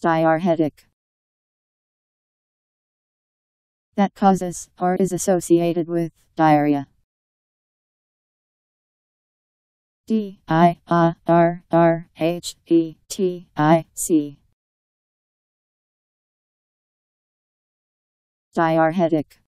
Diarrhetic. That causes or is associated with diarrhea. D I A R R H E T I C. Diarrhetic.